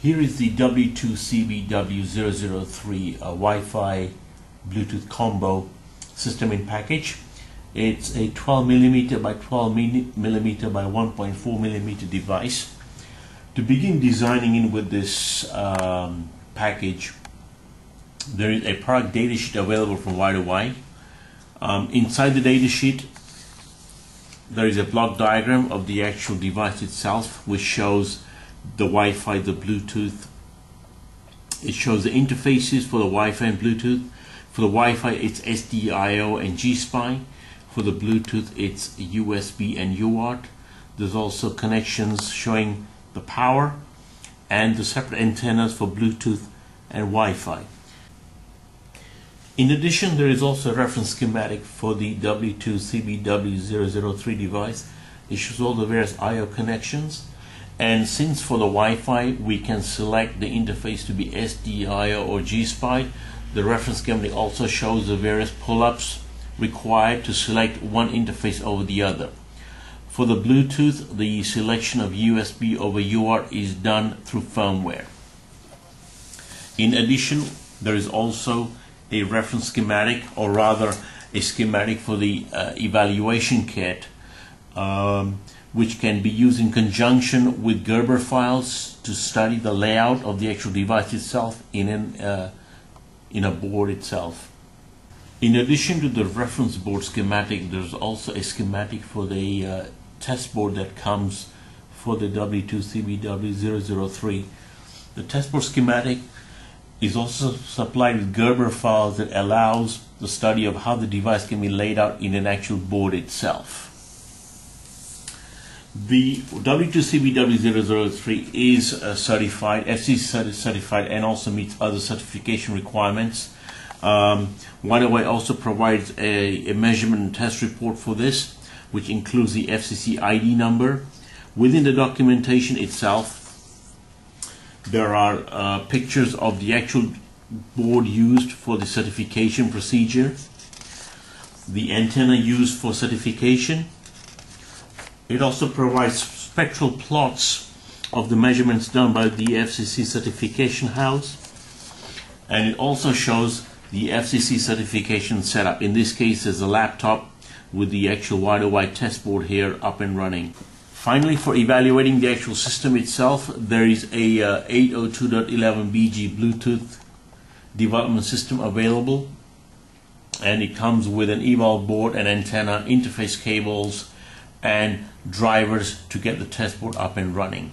Here is the W2CBW003 uh, Wi-Fi Bluetooth combo system in package. It's a 12 millimeter by 12 millimeter by 1.4 millimeter device. To begin designing in with this um, package, there is a product data sheet available from Wi2Wi. Um, inside the data sheet, there is a block diagram of the actual device itself, which shows the Wi-Fi, the Bluetooth. It shows the interfaces for the Wi-Fi and Bluetooth. For the Wi-Fi, it's SDIO and GSPI. For the Bluetooth, it's USB and UART. There's also connections showing the power and the separate antennas for Bluetooth and Wi-Fi. In addition, there is also a reference schematic for the W2CBW003 device. It shows all the various I.O. connections. And since for the Wi-Fi we can select the interface to be SDIO or GSPI, the reference schematic also shows the various pull-ups required to select one interface over the other. For the Bluetooth, the selection of USB over UART is done through firmware. In addition, there is also a reference schematic or rather a schematic for the uh, evaluation kit um, which can be used in conjunction with Gerber files to study the layout of the actual device itself in, an, uh, in a board itself. In addition to the reference board schematic, there's also a schematic for the uh, test board that comes for the W2CBW003. The test board schematic is also supplied with Gerber files that allows the study of how the device can be laid out in an actual board itself. The W2CBW003 is uh, certified, FCC certified, and also meets other certification requirements. Um, Wi2Wi also provides a, a measurement and test report for this, which includes the FCC ID number. Within the documentation itself, there are uh, pictures of the actual board used for the certification procedure, the antenna used for certification. It also provides spectral plots of the measurements done by the FCC certification house. And it also shows the FCC certification setup. In this case, there's a laptop with the actual Wi2Wi test board here up and running. Finally, for evaluating the actual system itself, there is a uh, 802.11bg Bluetooth development system available and it comes with an eval board and antenna, interface cables and drivers to get the test board up and running.